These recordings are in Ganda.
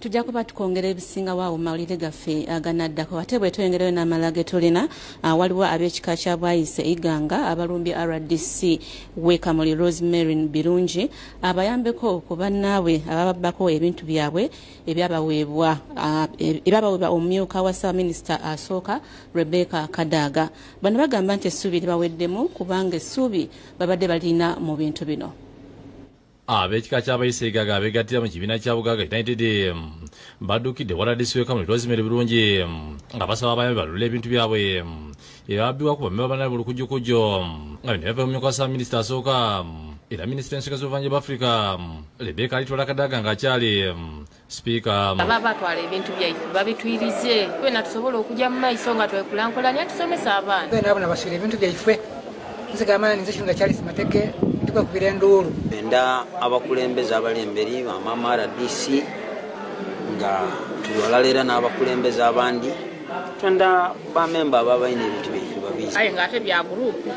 tujja kuba tukwongera ebisingawo awo mawulire gaffe aganaddako. Ate bwe twengerayo n'amala ge tulina waliwo ab'ekika kya bwayise iganga abalumbye rdc wekamuli rosemarin birungi abayambeko ku bannaabwe abababbako ebintu byabwe ebyabaweebwa ebyabaweebwa omumyuka wa ssaabaminisita asooka rebecca kadaaga bano bagamba nti essuubi libaweddemu kubanga essuubi babadde balina mu bintu bino ab'ekika ky'abayiseegaga abeegattira mu kibiina kya bugaga united baddukidde waladisiweka mu litozimere birungi nga basaba abayambi balula ebintu byabwe ebyabbibwa ku bamemba banabe bulukujjukujjo nga bino byava mu myuka sa minisita asooka era minisita ensonga z'obuvanjuba bwa afirika rebeka alitwala kadaga ng'akyali sipiika baba batwala ebintu byaife babitwirize. Twena tusobole okujja mu maiso nga twekulankulanya tusomesa abaana. Twena abona basuula ebintu byaife nzigamba ninze kirunga charles mateke ndikwekubira enduulu. Enda abakulembeze abali emberi bamama rdc nga tuli walala era n'abakulembeze abandi. Twenda bamemba aba balina ebintu byaife babizi aye ngaate bya gurupu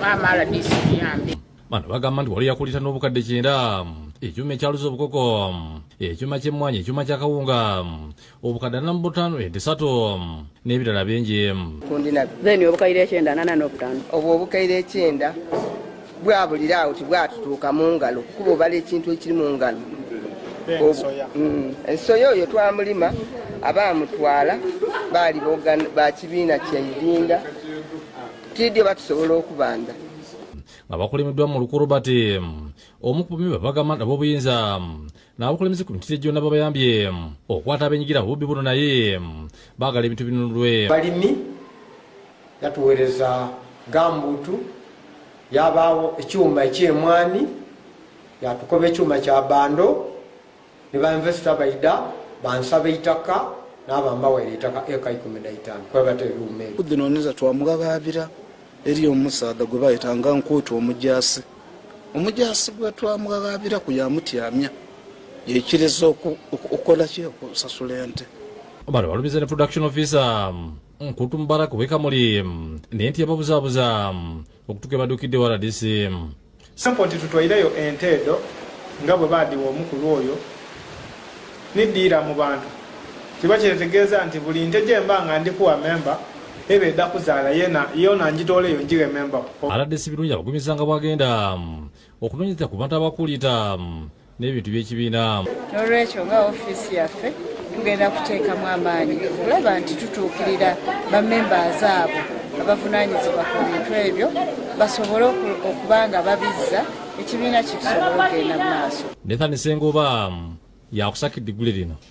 mama rdc biyambi bano bagamba nti wali yakulita n'obukadde kyenda. Ekyuma ekyaluza obukoko ekyuma kyemmwanyi ekyuma kyakawunga obukadde ana mu butaano ente satu n'ebirala bingi. Obukaire ekyenda nana n'obutaano. Obwo obukaire ekyenda bwabulira awo tibwatutuuka mu ngalo kuba obala ekintu ekiri mu ngalo. Ensoya. oyo twamulima abaamutwala baali bakibiina kyaidinda tidyo batusobola okubanda. Nga bakulemeddwa mu lukulu bati omu ku bamemba bagamba nti ab'obuyinza n'abakulembeze ku mitire gyonna babayambye okwata abenyigira mu bubbi buno naye baagala ebintu binunulwe. Balimi yatuweereza gambuutu yabaawo ekyuma ekyemwani yatukoba ekyuma kya bando ne bainvesita baida bansaba eitaka n'abambawaire eitaka eka 15 kwebatebiumeeri kudinoniza twamugababira eri omusaadha gwe bayitanga nkuuti omujasi omujasi gwe twamugababira ku yamutyamya yekireza okukola ki okusasula ente? Bano balumiza ne production officer nkutu mubaraka wekamuli nenti yababuzaabuza okutuka ebaddukidde waradc sampo nti tutwaireyo ente edo nga bwe baadiwa omukulu oyo niddiira mu bantu. Kiba kyetegeeza nti buli nte gyemba nga ndikuwa memba eba edda kuzaala yena yona njitooleyo njiwe memba aladesi birungi abagumizanga bwagenda okunonyeza ku bantu abakuliita n'ebintu by'ekibiina. N'olwekyo nga ofiisi yaffe tugenda kuteekamu amaanyi. Okulaba nti tutuukirira bamembers abo abavunanyizibwa ku bintu ebyo basobole okuba nga babizza ekibiina kitusobole okugenda mu maaso. Nathan sengoba yakusakidde iggule lino